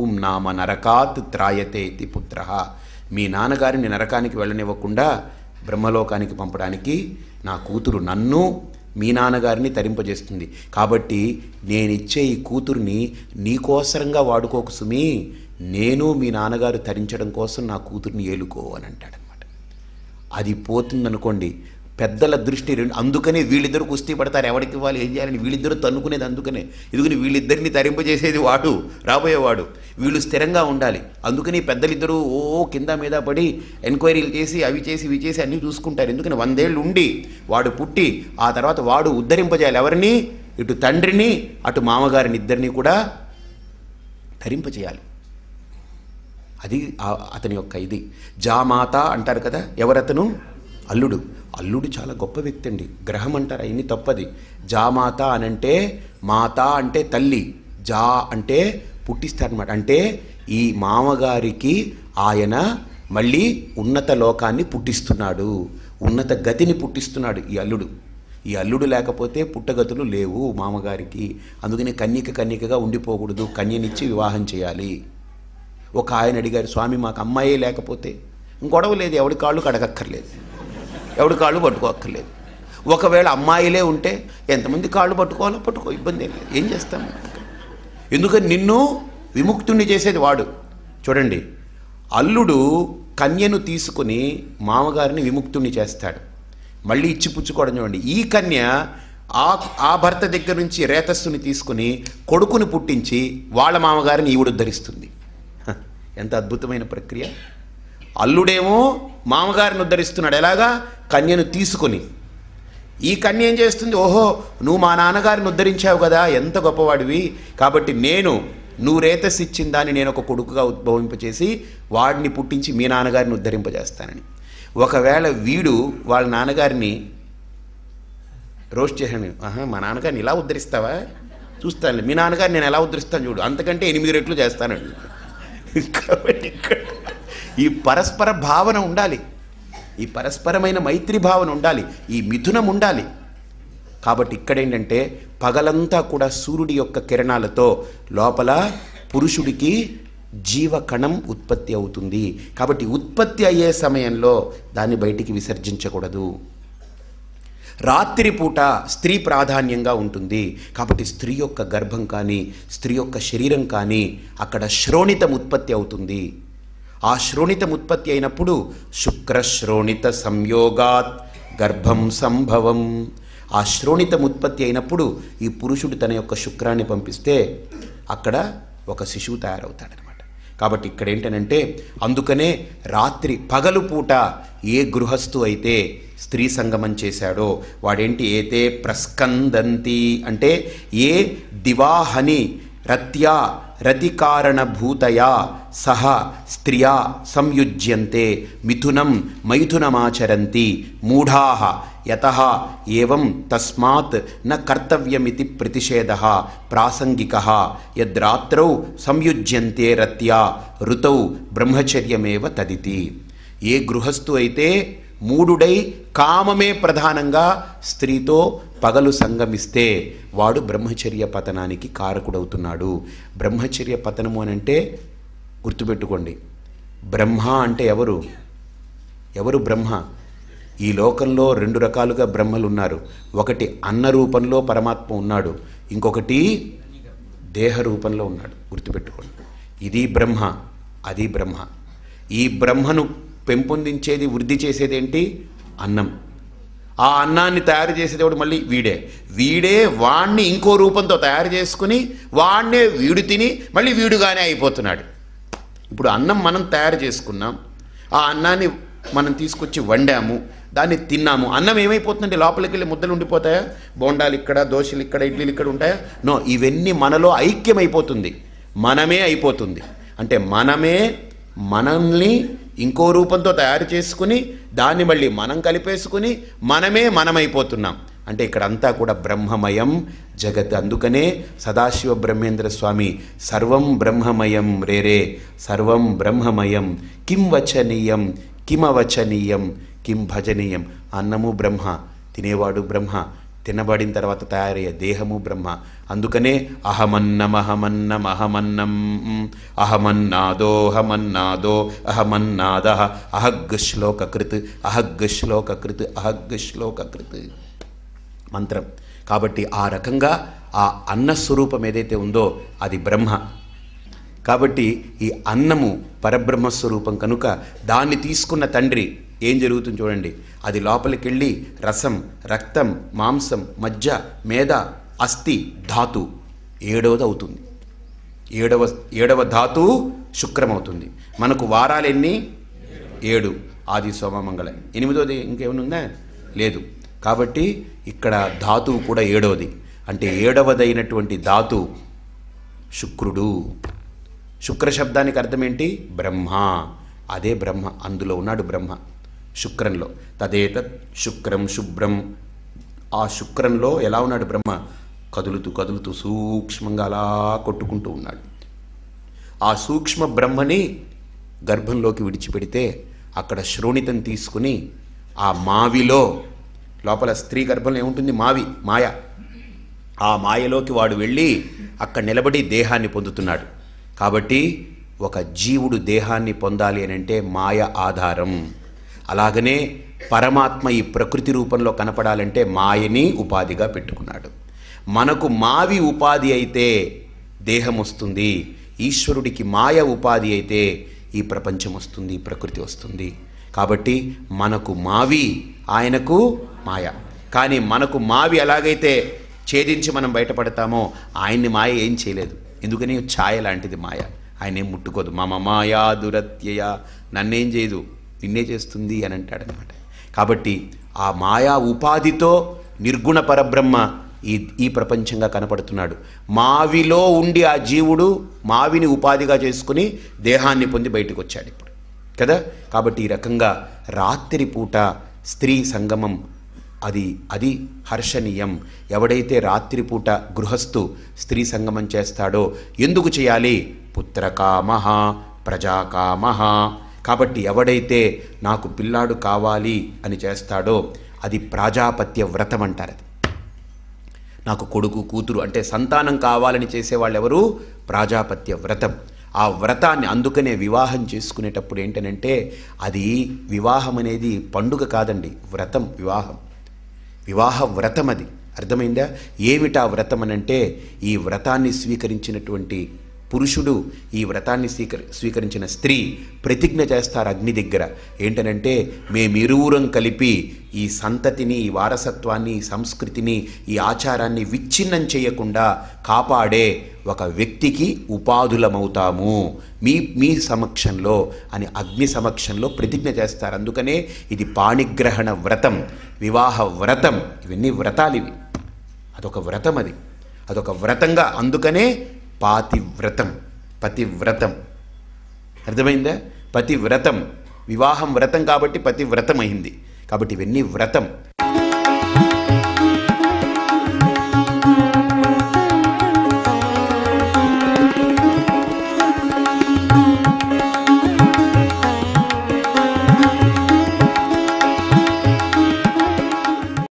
పాపం నామ నరకాత్ త్రాయతే ఇది పుత్ర. మీ నాన్నగారిని నరకానికి వెళ్ళనివ్వకుండా బ్రహ్మలోకానికి పంపడానికి నా కూతురు నన్ను మీ నాన్నగారిని తరింపజేస్తుంది. కాబట్టి నేనిచ్చే ఈ కూతుర్ని నీకోసరంగా వాడుకోకు సుమి నేను మీ నాన్నగారు తరించడం కోసం నా కూతుర్ని ఏలుకో అని అంటాడనమాట అది పోతుందనుకోండి పెద్దల దృష్టి రెండు. అందుకనే వీళ్ళిద్దరు కుస్తీ పడతారు. ఎవరికి ఇవ్వాలి ఏం చేయాలని వీళ్ళిద్దరూ తన్నుకునేది అందుకనే. ఎందుకని వీళ్ళిద్దరిని తరింపజేసేది వాడు రాబోయేవాడు. వీళ్ళు స్థిరంగా ఉండాలి. అందుకని పెద్దలిద్దరూ ఓ కింద మీద పడి ఎంక్వైరీలు చేసి అవి చేసి ఇవి చేసి అన్నీ చూసుకుంటారు. ఎందుకని వందేళ్ళు ఉండి వాడు పుట్టి ఆ తర్వాత వాడు ఉద్ధరింపజేయాలి ఎవరిని? ఇటు తండ్రిని అటు మామగారిని ఇద్దరిని కూడా ధరింపజేయాలి అది అతని యొక్క ఇది. జామాత అంటారు కదా ఎవరతను? అల్లుడు. అల్లుడు చాలా గొప్ప వ్యక్తి అండి. గ్రహం అంటారు? అవన్నీ తప్పది. జామాత అనంటే మాత అంటే తల్లి. జా అంటే పుట్టిస్తారనమాట అంటే ఈ మామగారికి ఆయన మళ్ళీ ఉన్నత లోకాన్ని పుట్టిస్తున్నాడు. ఉన్నత గతిని పుట్టిస్తున్నాడు ఈ అల్లుడు. ఈ అల్లుడు లేకపోతే పుట్టగతులు లేవు మామగారికి. అందుకని కన్యక కన్యకగా ఉండిపోకూడదు. కన్యనిచ్చి వివాహం చేయాలి. ఒక ఆయన అడిగారు స్వామి మాకు అమ్మాయే లేకపోతే? గొడవ లేదు. ఎవడి కాళ్ళు కడగక్కర్లేదు. ఎవడు కాళ్ళు పట్టుకోక్కర్లేదు. ఒకవేళ అమ్మాయిలే ఉంటే ఎంతమంది కాళ్ళు పట్టుకోవాలో పట్టుకో ఇబ్బంది ఏం లేదు. ఏం చేస్తాం? ఎందుకని నిన్ను విముక్తుణ్ణి చేసేది వాడు. చూడండి అల్లుడు కన్యను తీసుకుని మామగారిని విముక్తుణ్ణి చేస్తాడు. మళ్ళీ ఇచ్చి పుచ్చుకోవడం చూడండి. ఈ కన్య ఆ ఆ భర్త దగ్గర నుంచి రేతస్సుని తీసుకుని కొడుకుని పుట్టించి వాళ్ళ మామగారిని ఈవిడు ఉద్ధరిస్తుంది. ఎంత అద్భుతమైన ప్రక్రియ. అల్లుడేమో మామగారిని ఉద్ధరిస్తున్నాడు. ఎలాగా? కన్యను తీసుకొని. ఈ కన్య ఏం చేస్తుంది? ఓహో నువ్వు మా నాన్నగారిని ఉద్ధరించావు కదా ఎంత గొప్పవాడివి. కాబట్టి నేను నువ్వు రేతస్ దాన్ని నేను ఒక కొడుకుగా ఉద్భవింపచేసి వాడిని పుట్టించి మీ నాన్నగారిని ఉద్ధరింపజేస్తానని. ఒకవేళ వీడు వాళ్ళ నాన్నగారిని రోస్ట్ చేశాను ఆహా మా నాన్నగారిని ఇలా ఉద్ధరిస్తావా? చూస్తాను మీ నాన్నగారిని నేను ఎలా ఉద్ధరిస్తాను చూడు. అంతకంటే ఎనిమిది రెట్లు చేస్తానండి. కాబట్టి ఈ పరస్పర భావన ఉండాలి. ఈ పరస్పరమైన మైత్రి భావన ఉండాలి ఈ మిథునం ఉండాలి. కాబట్టి ఇక్కడేంటంటే పగలంతా కూడా సూర్యుడి యొక్క కిరణాలతో లోపల పురుషుడికి జీవకణం ఉత్పత్తి అవుతుంది. కాబట్టి ఉత్పత్తి అయ్యే సమయంలో దాన్ని బయటికి విసర్జించకూడదు. రాత్రిపూట స్త్రీ ప్రాధాన్యంగా ఉంటుంది. కాబట్టి స్త్రీ యొక్క గర్భం కానీ స్త్రీ యొక్క శరీరం కానీ అక్కడ శ్రోణితం ఉత్పత్తి అవుతుంది. ఆ శ్రోణితం ఉత్పత్తి అయినప్పుడు శుక్రశ్రోణిత సంయోగాత్ గర్భం సంభవం. ఆ శ్రోణితం ఉత్పత్తి అయినప్పుడు ఈ పురుషుడు తన యొక్క శుక్రాన్ని పంపిస్తే అక్కడ ఒక శిశువు తయారవుతాడనమాట. కాబట్టి ఇక్కడ ఏంటనంటే అందుకనే రాత్రి పగలు పూట ఏ గృహస్థు అయితే స్త్రీ సంగమం చేశాడో వాడేంటి? ఏతే ప్రస్కందంతి అంటే ఏ దివాహని రత్యా రతికారణభూతయా సహ స్త్రియా సంయుజ్యంతే మిథునం మైథునమాచరంతి మూఢా యత ఏవం తస్మాత్ న కర్తవ్యమితి ప్రతిషేధ ప్రాసంగిక యద్రాత్రౌ సంయుజ్యంతే రత్యా ఋతౌ బ్రహ్మచర్యమేవ తదితి ఏ గృహస్థు అయితే మూడుడై కామమే ప్రధానంగా స్త్రీతో పగలు సంగమిస్తే వాడు బ్రహ్మచర్య పతనానికి కారకుడవుతున్నాడు. బ్రహ్మచర్య పతనము అని అంటే గుర్తుపెట్టుకోండి. బ్రహ్మ అంటే ఎవరు? ఎవరు బ్రహ్మ? ఈ లోకంలో రెండు రకాలుగా బ్రహ్మలు ఉన్నారు ఒకటి అన్న రూపంలో పరమాత్మ ఉన్నాడు. ఇంకొకటి దేహ రూపంలో ఉన్నాడు. గుర్తుపెట్టుకోండి. ఇది బ్రహ్మ అది బ్రహ్మ. ఈ బ్రహ్మను పెంపొందించేది వృద్ధి చేసేది ఏంటి అన్నం. ఆ అన్నాన్ని తయారు చేసేదేవుడు మళ్ళీ వీడే. వీడే వాణ్ణి ఇంకో రూపంతో తయారు చేసుకుని వాణ్ణే వీడు తిని మళ్ళీ వీడుగానే అయిపోతున్నాడు. ఇప్పుడు అన్నం మనం తయారు చేసుకున్నాం. ఆ అన్నాన్ని మనం తీసుకొచ్చి వండాము దాన్ని తిన్నాము. అన్నం ఏమైపోతుందంటే లోపలికి వెళ్ళి ముద్దలు ఉండిపోతాయా? బోండాలు ఇక్కడ దోశలు ఇక్కడ ఇడ్లీలు ఇక్కడ ఉంటాయా? నో ఇవన్నీ మనలో ఐక్యమైపోతుంది. మనమే అయిపోతుంది. అంటే మనమే మనల్ని ఇంకో రూపంతో తయారు చేసుకుని దాన్ని మళ్ళీ మనం కలిపేసుకుని మనమే మనమైపోతున్నాం. అంటే ఇక్కడ అంతా కూడా బ్రహ్మమయం జగత్. అందుకనే సదాశివ బ్రహ్మేంద్ర స్వామి సర్వం బ్రహ్మమయం రేరే సర్వం బ్రహ్మమయం కిం వచనీయం కిమవచనీయం కిం భజనీయం. అన్నము బ్రహ్మ తినేవాడు బ్రహ్మ తినబడిన తర్వాత తయారయ్యే దేహము బ్రహ్మ. అందుకనే అహమన్నమహమన్నం అహమన్నం అహమన్నాదోహమన్నాదో అహమన్నాద అహగ్ శ్లోకకృత్ అహగ్ శ్లోకకృత్ అహగ్ శ్లోకకృత్ మంత్రం. కాబట్టి ఆ రకంగా ఆ అన్న స్వరూపం ఏదైతే ఉందో అది బ్రహ్మ. కాబట్టి ఈ అన్నము పరబ్రహ్మ స్వరూపం కనుక దాన్ని తీసుకున్న తండ్రి ఏం జరుగుతుంది చూడండి. అది లోపలికి వెళ్ళి రసం రక్తం మాంసం మజ్జ మేద అస్థి ధాతు ఏడవది అవుతుంది. ఏడవ ఏడవ ధాతు శుక్రం అవుతుంది మనకు వారాలు ఎన్ని? ఏడు. ఆది సోమ మంగళ ఎనిమిదోది ఇంకేమైనా ఉందా? లేదు. కాబట్టి ఇక్కడ ధాతువు కూడా ఏడవది. అంటే ఏడవదైనటువంటి ధాతు శుక్రుడు. శుక్ర శబ్దానికి అర్థం ఏంటి? బ్రహ్మ. అదే బ్రహ్మ. అందులో ఉన్నాడు బ్రహ్మ. శుక్రంలో. తదేతత్ శుక్రం శుభ్రం. ఆ శుక్రంలో ఎలా ఉన్నాడు బ్రహ్మ? కదులుతూ కదులుతూ సూక్ష్మంగా అలా కొట్టుకుంటూ ఉన్నాడు. ఆ సూక్ష్మ బ్రహ్మని గర్భంలోకి విడిచిపెడితే అక్కడ శ్రోణితం తీసుకుని ఆ మావిలో లోపల స్త్రీ గర్భంలో ఏముంటుంది? మావి మాయ. ఆ మాయలోకి వాడు వెళ్ళి అక్కడ నిలబడి దేహాన్ని పొందుతున్నాడు. కాబట్టి ఒక జీవుడు దేహాన్ని పొందాలి అని అంటే మాయ ఆధారం. అలాగనే పరమాత్మ ఈ ప్రకృతి రూపంలో కనపడాలంటే మాయని ఉపాధిగా పెట్టుకున్నాడు. మనకు మావి ఉపాధి అయితే దేహం వస్తుంది ఈశ్వరుడికి మాయ ఉపాధి అయితే ఈ ప్రపంచం వస్తుంది ప్రకృతి వస్తుంది. కాబట్టి మనకు మావి ఆయనకు మాయ. కానీ మనకు మావి ఎలాగైతే ఛేదించి మనం బయటపడతామో ఆయన్ని మాయ ఏం చేయలేదు. ఎందుకని? ఛాయ లాంటిది మాయ. ఆయన ఏం ముట్టుకోదు. మమ మాయా దురత్యయ. నన్నేం చేయదు. నిన్నే చేస్తుంది అని అంటాడు అనమాట కాబట్టి ఆ మాయా ఉపాధితో నిర్గుణ పరబ్రహ్మ ఈ ఈ ప్రపంచంగా కనపడుతున్నాడు. మావిలో ఉండి ఆ జీవుడు మావిని ఉపాధిగా చేసుకుని దేహాన్ని పొంది బయటకు వచ్చాడు ఇప్పుడు. కదా? కాబట్టి ఈ రకంగా రాత్రి పూట స్త్రీ సంగమం అది అది హర్షణీయం. ఎవడైతే రాత్రిపూట గృహస్థు స్త్రీ సంగమం చేస్తాడో ఎందుకు చేయాలి? పుత్రకామహ ప్రజాకామహ. కాబట్టి ఎవడైతే నాకు పిల్లాడు కావాలి అని చేస్తాడో అది ప్రాజాపత్య వ్రతం అంటారు అది. నాకు కొడుకు కూతురు అంటే సంతానం కావాలని చేసేవాళ్ళు ఎవరు ప్రాజాపత్య వ్రతం. ఆ వ్రతాన్ని అందుకనే వివాహం చేసుకునేటప్పుడు ఏంటనంటే అది వివాహం అనేది పండుగ కాదండి వ్రతం వివాహం. వివాహ వ్రతం అది. అర్థమైందా? ఏమిటా వ్రతం అనంటే ఈ వ్రతాన్ని స్వీకరించినటువంటి పురుషుడు ఈ వ్రతాన్ని స్వీకరి స్వీకరించిన స్త్రీ ప్రతిజ్ఞ చేస్తారు అగ్ని దగ్గర. ఏంటనంటే మేమిరువురం కలిపి ఈ సంతతిని ఈ వారసత్వాన్ని ఈ సంస్కృతిని ఈ ఆచారాన్ని విచ్ఛిన్నం చేయకుండా కాపాడే ఒక వ్యక్తికి ఉపాధులమవుతాము. మీ మీ సమక్షంలో అని అగ్ని సమక్షంలో ప్రతిజ్ఞ చేస్తారు. అందుకనే ఇది పాణిగ్రహణ వ్రతం వివాహ వ్రతం. ఇవన్నీ వ్రతాలు ఇవి అదొక వ్రతం అది. అదొక వ్రతంగా అందుకనే పాతివ్రతం పతివ్రతం. అర్థమైందా? పతివ్రతం. వివాహం వ్రతం కాబట్టి పతివ్రతం అయింది కాబట్టి ఇవన్నీ వ్రతం.